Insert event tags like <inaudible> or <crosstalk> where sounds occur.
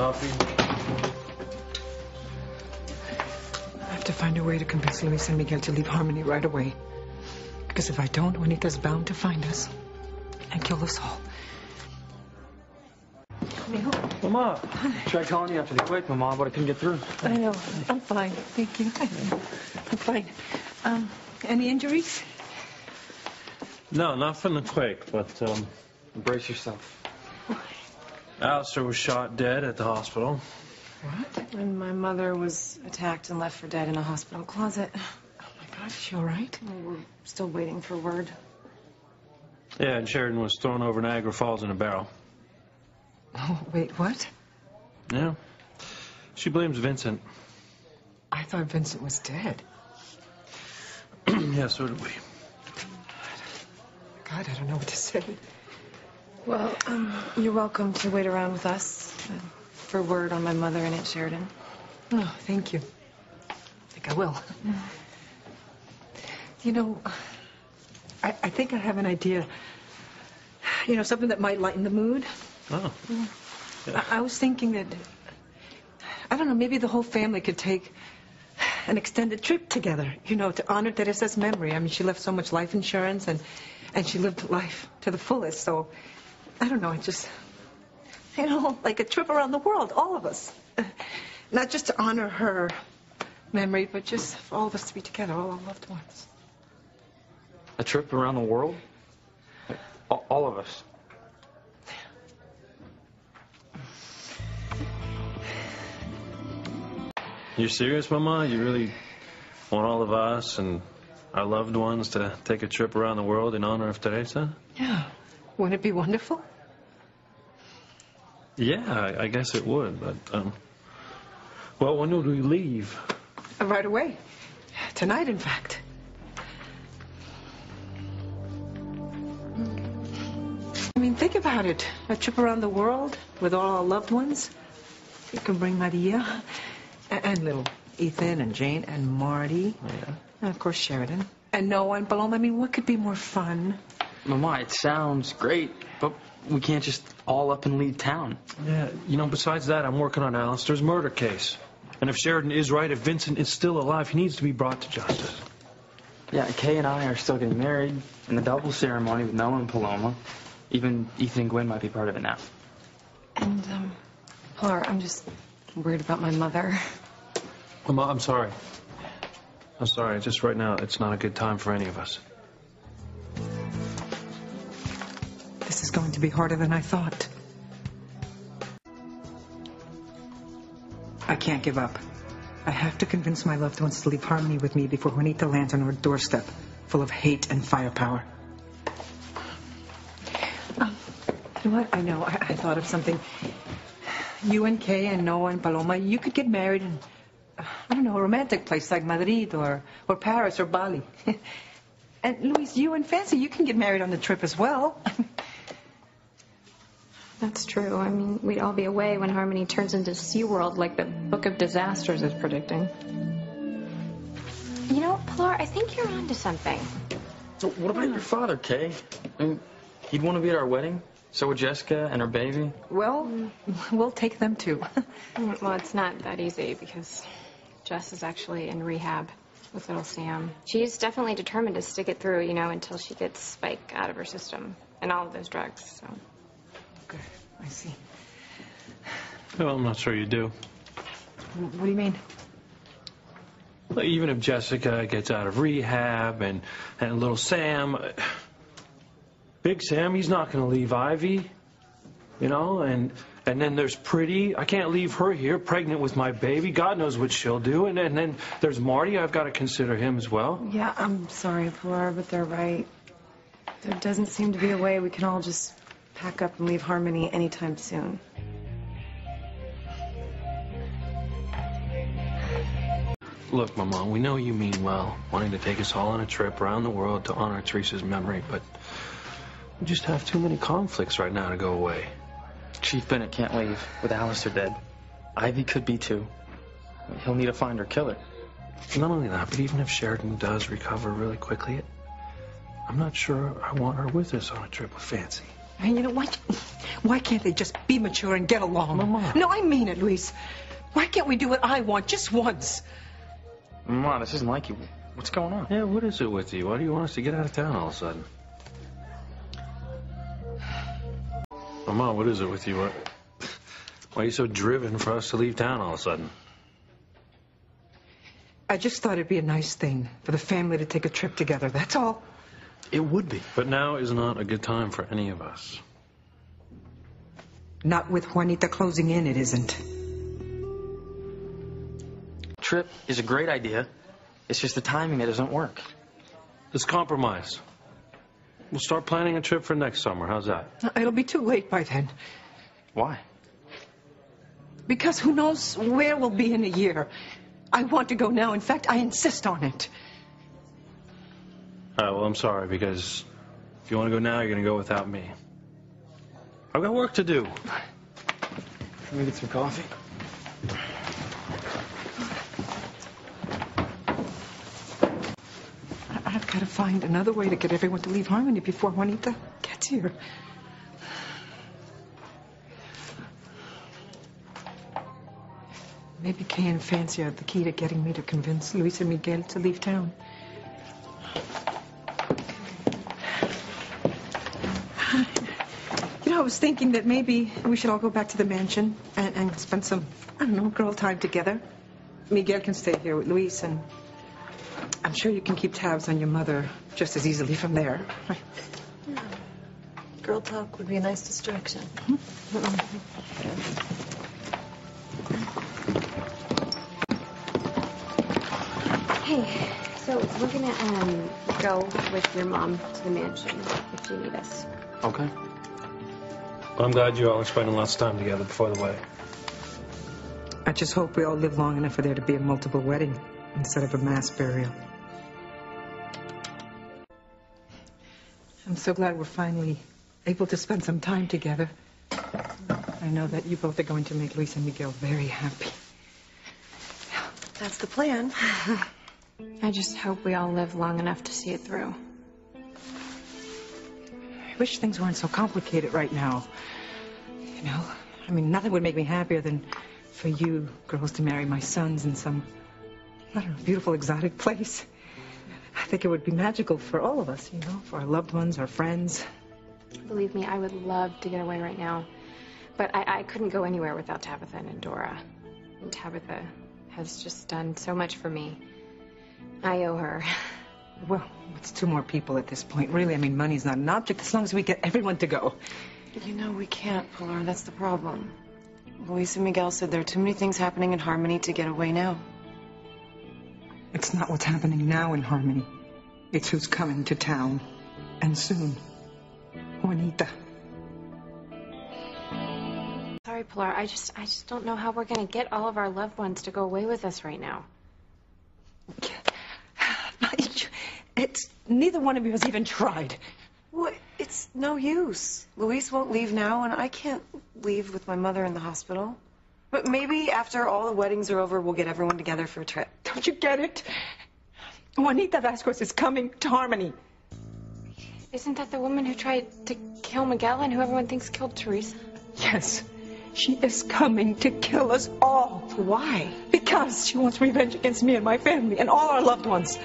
Coffee? I have to find a way to convince Luis and Miguel to leave Harmony right away. Because if I don't, Juanita's bound to find us and kill us all. Mijo, Mama, tried calling you after the quake, Mama, but I couldn't get through. I know. I'm fine. Thank you. I'm fine. Um, any injuries? No, not from the quake, but um, Brace yourself. Alistair was shot dead at the hospital. What? And my mother was attacked and left for dead in a hospital closet. Oh my God, is she all right? We're still waiting for word. Yeah, and Sheridan was thrown over Niagara Falls in a barrel. Oh, wait, what? Yeah. She blames Vincent. I thought Vincent was dead. <clears throat> yeah, so did we. God, I don't know what to say. Well, um, you're welcome to wait around with us uh, for word on my mother and Aunt Sheridan. Oh, thank you. I think I will. You know, I, I think I have an idea. You know, something that might lighten the mood. Oh. I, I was thinking that, I don't know, maybe the whole family could take an extended trip together, you know, to honor Theresa's memory. I mean, she left so much life insurance and, and she lived life to the fullest. So, I don't know, I just, you know, like a trip around the world, all of us. Not just to honor her memory, but just for all of us to be together, all our loved ones. A trip around the world? All, all of us. You're serious, Mama? You really want all of us and our loved ones to take a trip around the world in honor of Theresa? Yeah. Wouldn't it be wonderful? Yeah, I, I guess it would, but, um, well, when would we leave? Uh, Right away. Tonight, in fact. I mean, think about it. A trip around the world with all our loved ones. You can bring Maria a- and little Ethan and Jane and Marty. Yeah. And of course, Sheridan. And Noah and Paloma. I mean, what could be more fun? Mama, it sounds great, but we can't just all up and leave town. Yeah, you know, besides that, I'm working on Alistair's murder case. And if Sheridan is right, if Vincent is still alive, he needs to be brought to justice. Yeah, Kay and I are still getting married, and the double ceremony with Noah and Paloma. Even Ethan and Gwen might be part of it now. And, um, Pilar, I'm just worried about my mother. Mama, I'm sorry. I'm sorry. Just right now, it's not a good time for any of us. To be harder than I thought. I can't give up. I have to convince my loved ones to leave Harmony with me before Juanita lands on our doorstep, full of hate and firepower. Um, you know what? I know. I, I thought of something. You and Kay and Noah and Paloma, you could get married in, I don't know, a romantic place like Madrid or, or Paris or Bali. <laughs> and Luis, you and Fancy, you can get married on the trip as well. <laughs> That's true. I mean, we'd all be away when Harmony turns into SeaWorld like the Book of Disasters is predicting. You know, Pilar, I think you're onto something. So what about your father, Kay? I mean, he'd want to be at our wedding. So would Jessica and her baby. Well, we'll take them too. <laughs> Well, it's not that easy because Jess is actually in rehab with little Sam. She's definitely determined to stick it through, you know, until she gets Spike out of her system and all of those drugs. So Okay, I see. Well, I'm not sure you do. What do you mean? Well, even if Jessica gets out of rehab and, and little Sam, uh, Big Sam, he's not going to leave Ivy, you know, and and then there's Pretty. I can't leave her here, pregnant with my baby. God knows what she'll do. And, and then there's Marty. I've got to consider him as well. Yeah, I'm sorry, Flora, but they're right. There doesn't seem to be a way we can all just pack up and leave Harmony anytime soon. Look, Mama, we know you mean well, wanting to take us all on a trip around the world to honor Theresa's memory, but we just have too many conflicts right now to go away. Chief Bennett can't leave with Alistair dead. Ivy could be too. He'll need to find her killer. Not only that, but even if Sheridan does recover really quickly, I'm not sure I want her with us on a trip with Fancy. And you know, why, why can't they just be mature and get along? Mama. No, I mean it, Luis. Why can't we do what I want just once? Mom, this isn't like you. What's going on? Yeah, what is it with you? Why do you want us to get out of town all of a sudden? Mama, what is it with you? What, why are you so driven for us to leave town all of a sudden? I just thought it'd be a nice thing for the family to take a trip together, that's all. It would be. But now is not a good time for any of us. Not with Juanita closing in, it isn't. Trip is a great idea. It's just the timing that doesn't work. Let's compromise. We'll start planning a trip for next summer. How's that? It'll be too late by then. Why? Because who knows where we'll be in a year. I want to go now. In fact, I insist on it. All right, well, I'm sorry because if you want to go now, you're going to go without me. I've got work to do. Let me get some coffee. I- I've got to find another way to get everyone to leave Harmony before Juanita gets here. Maybe Kay and Fancy are the key to getting me to convince Luis and Miguel to leave town. Was thinking that maybe we should all go back to the mansion and, and spend some, I don't know, girl time together. Miguel can stay here with Luis, and I'm sure you can keep tabs on your mother just as easily from there. Yeah. Girl talk would be a nice distraction. Hey, so we're gonna um, go with your mom to the mansion if you need us. Okay. Well, I'm glad you all are spending lots of time together before the wedding. I just hope we all live long enough for there to be a multiple wedding instead of a mass burial. I'm so glad we're finally able to spend some time together. I know that you both are going to make Luis and Miguel very happy. That's the plan. <sighs> I just hope we all live long enough to see it through. I wish things weren't so complicated right now. You know, I mean, nothing would make me happier than for you girls to marry my sons in some, I don't know, beautiful exotic place. I think it would be magical for all of us, you know, for our loved ones, our friends. Believe me, I would love to get away right now. But I, I couldn't go anywhere without Tabitha and Dora. And Tabitha has just done so much for me. I owe her. <laughs> Well, it's two more people at this point. Really, I mean, money's not an object as long as we get everyone to go. You know, we can't, Pilar. That's the problem. Luis and Miguel said there are too many things happening in Harmony to get away now. It's not what's happening now in Harmony. It's who's coming to town. And soon. Juanita. Sorry, Pilar. I just I just don't know how we're gonna get all of our loved ones to go away with us right now. It's neither one of you has even tried. What? It's no use. Luis won't leave now, and I can't leave with my mother in the hospital. But maybe after all the weddings are over, we'll get everyone together for a trip. Don't you get it? Juanita Vasquez is coming to Harmony. Isn't that the woman who tried to kill Miguel and who everyone thinks killed Theresa? Yes, she is coming to kill us all. Why? Because she wants revenge against me and my family and all our loved ones.